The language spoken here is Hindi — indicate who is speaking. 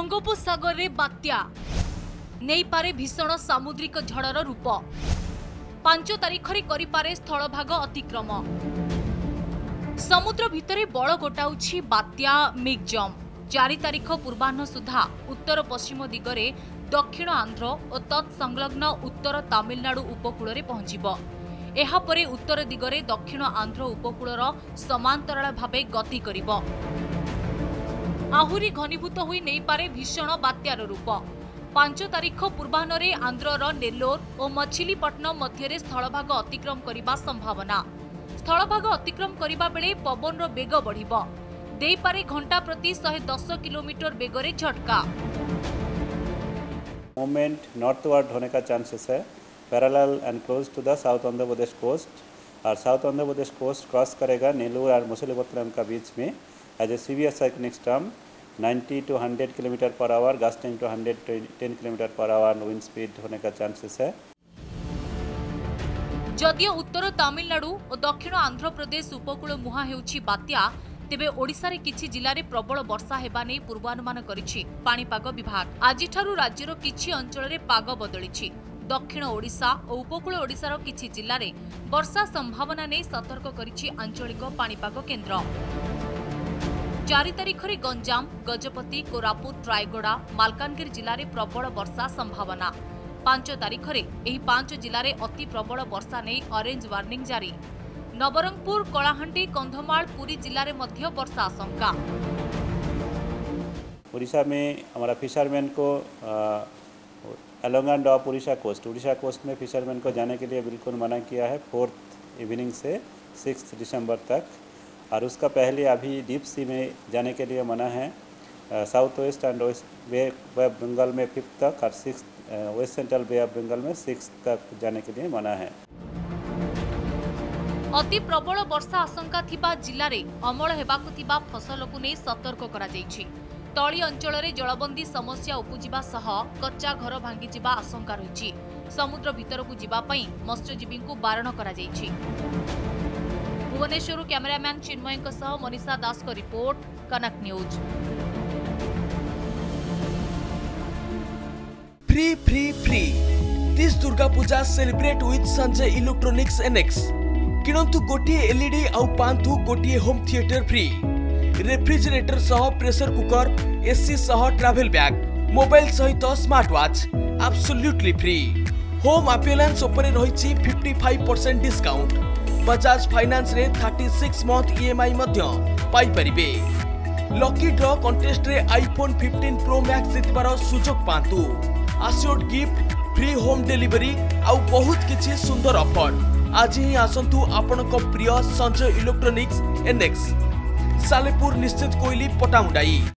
Speaker 1: ବଙ୍ଗୋପସାଗରରେ ବାତ୍ୟା ନେଇପାରେ ଭୀଷଣ ସାମୁଦ୍ରିକ ଝଡ଼ର ରୂପ। ପାଞ୍ଚ ତାରିଖରେ କରିପାରେ ସ୍ଥଳଭାଗ ଅତିକ୍ରମ। ସମୁଦ୍ର ଭିତରେ ବଳ ଗୋଟାଉଛି ବାତ୍ୟା ମିଗ୍ଜମ୍। ଚାରି ତାରିଖ ପୂର୍ବାହ୍ନ ସୁଦ୍ଧା ଉତ୍ତର ପଶ୍ଚିମ ଦିଗରେ ଦକ୍ଷିଣ ଆନ୍ଧ୍ର ଓ ତତ୍ସଂଲଗ୍ନ ଉତ୍ତର ତାମିଲନାଡୁ ଉପକୂଳରେ ପହଞ୍ଚିବ। ଏହାପରେ ଉତ୍ତର ଦିଗରେ ଦକ୍ଷିଣ ଆନ୍ଧ୍ର ଉପକୂଳର ସମାନ୍ତରାଳ ଭାବେ ଗତି କରିବ। ଆହୁରି ଘନୀଭୂତ ହୋଇ ନେଇପାରେ ଭୀଷଣ ବାତ୍ୟାର ରୂପ ପାଞ୍ଚ ତାରିଖ ପୂର୍ବାହ୍ନରେ ଆନ୍ଧ୍ରର ନେଲୋର ଓ ମଛିଲିପଟ୍ଟନମ ମଧ୍ୟରେ ସ୍ଥଳଭାଗ ଅତିକ୍ରମ କରିବା ସମ୍ଭାବନା ସ୍ଥଳଭାଗ ଅତିକ୍ରମ କରିବା ବେଳେ ପବନର ବେଗ ବଢ଼ିବ ଦେଇପାରେ ଘଣ୍ଟା ପ୍ରତି ଶହେ ଦଶ କିଲୋମିଟର ବେଗରେ ଝଟକା
Speaker 2: मूवमेंट नॉर्थवर्ड होने का चांसेस है parallel and close to the south Andhra Pradesh coast और south Andhra Pradesh coast cross करेगा नेलूर और मुसलीपट्टनम का बीच में as a severe cyclic storm 90 to 100 kilometre per hour gusting to 110 kilometre per hour wind speed होने का चांसेस है
Speaker 1: ଯଦିଓ ଉତ୍ତର ତାମିଲନାଡୁ ଓ ଦକ୍ଷିଣ ଆନ୍ଧ୍ରପ୍ରଦେଶ ଉପକୂଳ ମୁହାଁ ହେଉଛି ବାତ୍ୟା ତେବେ ଓଡ଼ିଶାରେ କିଛି ଜିଲ୍ଲାରେ ପ୍ରବଳ ବର୍ଷା ହେବା ନେଇ ପୂର୍ବାନୁମାନ କରିଛି ପାଣିପାଗ ବିଭାଗ ଆଜିଠାରୁ ରାଜ୍ୟର କିଛି ଅଞ୍ଚଳରେ ପାଗ ବଦଳିଛି ଦକ୍ଷିଣ ଓଡ଼ିଶା ଓ ଉପକୂଳ ଓଡ଼ିଶାର କିଛି ଜିଲ୍ଲାରେ ବର୍ଷା ସମ୍ଭାବନା ନେଇ ସତର୍କ କରିଛି ଆଞ୍ଚଳିକ ପାଣିପାଗ କେନ୍ଦ୍ର ଚାରି ତାରିଖରେ ଗଞ୍ଜାମ ଗଜପତି କୋରାପୁଟ ରାୟଗଡ଼ା ମାଲକାନଗିରି ଜିଲ୍ଲାରେ ପ୍ରବଳ ବର୍ଷା ସମ୍ଭାବନା ପାଞ୍ଚ ତାରିଖରେ ଏହି ପାଞ୍ଚ ଜିଲ୍ଲାରେ ଅତି ପ୍ରବଳ ବର୍ଷା ନେଇ ଅରେଞ୍ଜ ୱାର୍ଣ୍ଣିଂ ଜାରି ନବରଙ୍ଗପୁର କଳାହାଣ୍ଡି କନ୍ଧମାଳ ପୁରୀ ଜିଲ୍ଲାରେ ମଧ୍ୟ ବର୍ଷା ଆଶଙ୍କା
Speaker 2: उड़ीसा में हमारा फिशरमैन को along and off Odisha coast Odisha coast में फिशरमैन को जाने के लिए बिल्कुल मना किया है फोर्थ इवनिंग से सिक्स दिसंबर तक और उसका पहले अभी डीप सी में जाने के लिए मना है south west and west bay of Bengal में फिफ्थ तक और six west central bay of Bengal में सिक्स तक जाने के लिए मना है
Speaker 1: ଅତି ପ୍ରବଳ ବର୍ଷା ଆଶଙ୍କା ଥିବା ଜିଲ୍ଲାରେ ଅମଳ ହେବାକୁ ଥିବା ଫସଲକୁ ନେଇ ସତର୍କ କରାଯାଇଛି ତଳି ଅଞ୍ଚଳରେ ଜଳବନ୍ଦୀ ସମସ୍ୟା ଉପୁଜିବା ସହ କଚ୍ଚା ଘର ଭାଙ୍ଗିଯିବା ଆଶଙ୍କା ରହିଛି ସମୁଦ୍ର ଭିତରକୁ ଯିବା ପାଇଁ ମତ୍ସ୍ୟଜୀବୀଙ୍କୁ ବାରଣ କରାଯାଇଛି भुवनेश्वर क्यमेरामैन चिन्मय मनीषा दास को report, Kanak news.
Speaker 3: Free free free. This Durga Puja celebrate with Sanjay electronics NX किणतु गोटे एलईडी आउ पांतु गोटे होम थिएटर फ्री रेफ्रिजरेटर सह प्रेशर कुकर एसी सह ट्रैवल बैग मोबाइल सहित तो smart watch absolutely free home appliances ऊपर रहिछि 55% डिस्काउंट বাজাজ ফাইনান্সরে থার্টি সিক্স মନ୍ଥ ইএମ୍ଆଇ ମଧ୍ୟ ପାଇପାରିବେ ଲକି ଡ୍ର କଣ୍ଟେଷ୍ଟରେ ଆଇଫୋନ୍ ଫିଫ୍ଟିନ୍ ପ୍ରୋ ମ୍ୟାକ୍ସ ଜିତିବାର ସୁଯୋଗ ପାଆନ୍ତୁ assured gift free home delivery ଆଉ ବହୁତ କିଛି ସୁନ୍ଦର ଅଫର୍ ଆଜି ହିଁ ଆସନ୍ତୁ ଆପଣଙ୍କ ପ୍ରିୟ ସଞ୍ଜୟ ଇଲେକ୍ଟ୍ରୋନିକ୍ସ ଏନ୍ଏକ୍ସ ସାଲେପୁର ନିଶ୍ଚିତ କୋଇଲି ପଟାମୁଣ୍ଡାଇ